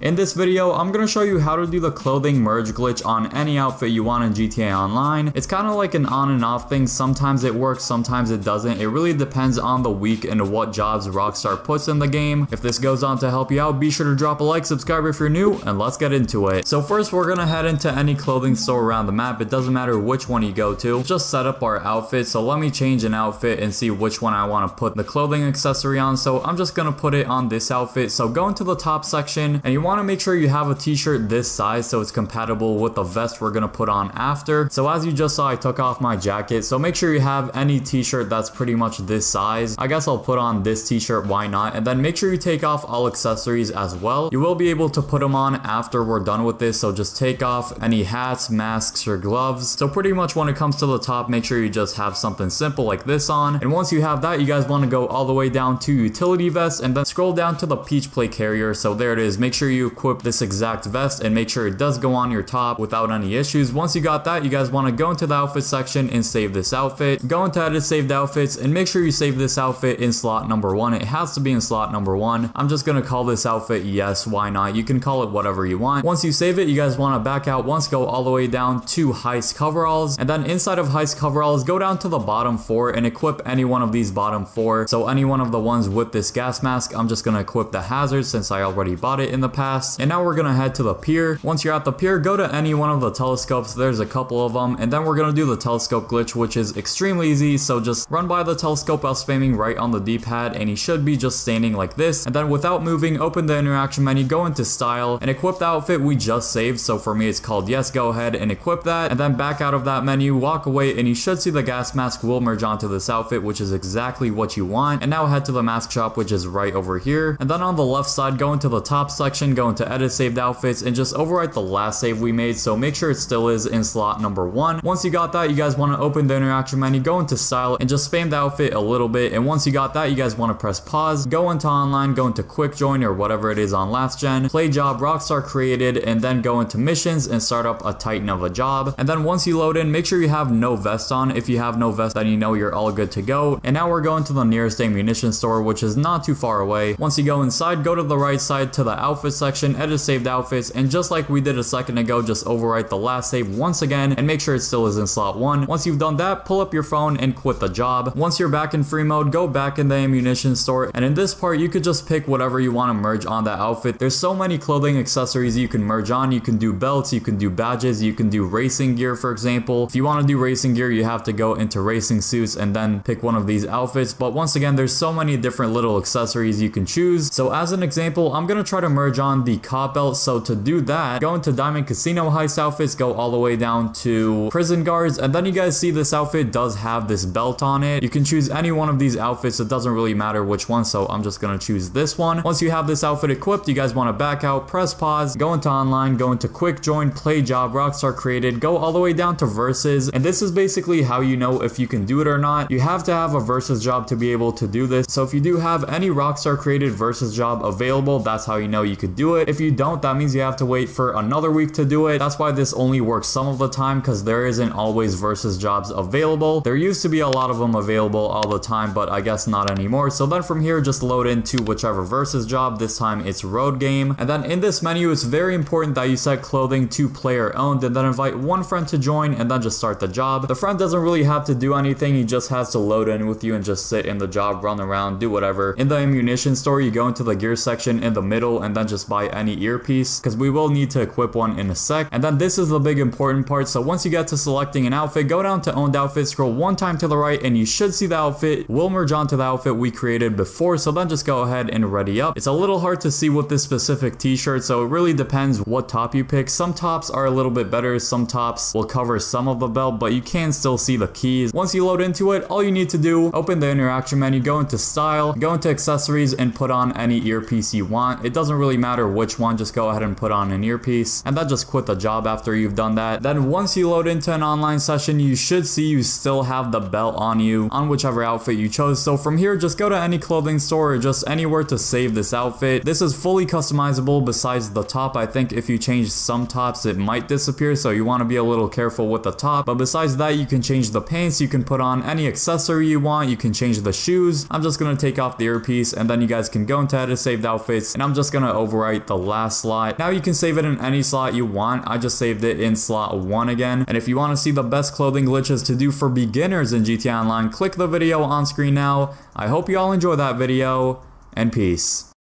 In this video, I'm going to show you how to do the clothing merge glitch on any outfit you want in GTA Online. It's kind of like an on and off thing. Sometimes it works, sometimes it doesn't. It really depends on the week and what jobs Rockstar puts in the game. If this goes on to help you out, be sure to drop a like, subscribe if you're new, and let's get into it. So first, we're going to head into any clothing store around the map. It doesn't matter which one you go to. Just set up our outfit. So let me change an outfit and see which one I want to put the clothing accessory on. So I'm just going to put it on this outfit. So go into the top section and you want to make sure you have a t-shirt this size so it's compatible with the vest we're gonna put on after. So as you just saw, I took off my jacket. So make sure you have any t-shirt that's pretty much this size. I guess I'll put on this t-shirt, why not? And then make sure you take off all accessories as well. You will be able to put them on after we're done with this. So just take off any hats, masks, or gloves. So pretty much when it comes to the top, make sure you just have something simple like this on. And once you have that, you guys wanna go all the way down to utility vest and then scroll down to the peach plate carrier. So there it is. Make sure you equip this exact vest and make sure it does go on your top without any issues. Once you got that, you guys want to go into the outfit section and save this outfit. Go into edit saved outfits and make sure you save this outfit in slot number one. It has to be in slot number one. I'm just going to call this outfit yes, why not? You can call it whatever you want. Once you save it, you guys want to back out once, go all the way down to heist coveralls. And then inside of heist coveralls, go down to the bottom four and equip any one of these bottom four. So any one of the ones with this gas mask, I'm just going to equip the hazard since I already bought it in the past. And now we're gonna head to the pier. Once you're at the pier, go to any one of the telescopes. There's a couple of them. And then we're gonna do the telescope glitch, which is extremely easy. So just run by the telescope while spamming right on the D-pad. And he should be just standing like this. And then without moving, open the interaction menu, go into style, and equip the outfit we just saved. So for me, it's called yes, go ahead and equip that. And then back out of that menu, walk away, and you should see the gas mask will merge onto this outfit, which is exactly what you want. And now head to the mask shop, which is right over here. And then on the left side, go into the top section, go into edit saved outfits and just overwrite the last save we made so make sure it still is in slot number one. Once you got that you guys want to open the interaction menu, go into style and just spam the outfit a little bit and once you got that you guys want to press pause, go into online, go into quick join or whatever it is on last gen, play job Rockstar created and then go into missions and start up a titan of a job and then once you load in make sure you have no vest on. If you have no vest then you know you're all good to go and now we're going to the nearest Ammu-Nation store which is not too far away. Once you go inside go to the right side to the outfit section, edit saved outfits and just like we did a second ago just overwrite the last save once again and make sure it still is in slot 1. Once you've done that pull up your phone and quit the job. Once you're back in free mode go back in the Ammu-Nation store and in this part you could just pick whatever you want to merge on that outfit. There's so many clothing accessories you can merge on. You can do belts, you can do badges, you can do racing gear for example. If you want to do racing gear you have to go into racing suits and then pick one of these outfits but once again there's so many different little accessories you can choose. So as an example I'm going to try to merge on the cop belt so to do that, go into Diamond Casino heist outfits, go all the way down to prison guards, and then you guys see this outfit does have this belt on it. You can choose any one of these outfits. It doesn't really matter which one, so I'm just gonna choose this one. Once you have this outfit equipped, you guys wanna back out, press pause, go into online, go into quick join, play job, Rockstar created, go all the way down to versus, and this is basically how you know if you can do it or not. You have to have a versus job to be able to do this. So if you do have any Rockstar created versus job available, that's how you know you could do it. If you don't, that means you have to wait for another week to do it. That's why this only works some of the time because there isn't always versus jobs available. There used to be a lot of them available all the time, but I guess not anymore. So then from here, just load into whichever versus job. This time it's road game. And then in this menu, it's very important that you set clothing to player owned and then invite one friend to join and then just start the job. The friend doesn't really have to do anything. He just has to load in with you and just sit in the job, run around, do whatever. In the Ammu-Nation store, you go into the gear section in the middle and then just buy any earpiece because we will need to equip one in a sec. And then this is the big important part. So once you get to selecting an outfit, go down to owned outfit, scroll one time to the right, and you should see the outfit We'll merge onto the outfit we created before. So then just go ahead and ready up. It's a little hard to see with this specific t-shirt, so it really depends what top you pick. Some tops are a little bit better. Some tops will cover some of the belt, but you can still see the keys. Once you load into it, all you need to do, open the interaction menu, go into style, go into accessories, and put on any earpiece you want. It doesn't really matter which one, just go ahead and put on an earpiece. And that just quit the job after you've done that. Then once you load into an online session, you should see you still have the belt on you on whichever outfit you chose. So from here, just go to any clothing store or just anywhere to save this outfit. This is fully customizable besides the top. I think if you change some tops, it might disappear. So you want to be a little careful with the top. But besides that, you can change the pants. You can put on any accessory you want. You can change the shoes. I'm just going to take off the earpiece and then you guys can go into edit saved outfits and I'm just going to override right, the last slot. Now you can save it in any slot you want. I just saved it in slot 1 again. And if you want to see the best clothing glitches to do for beginners in GTA Online, click the video on screen now. I hope you all enjoy that video, and peace.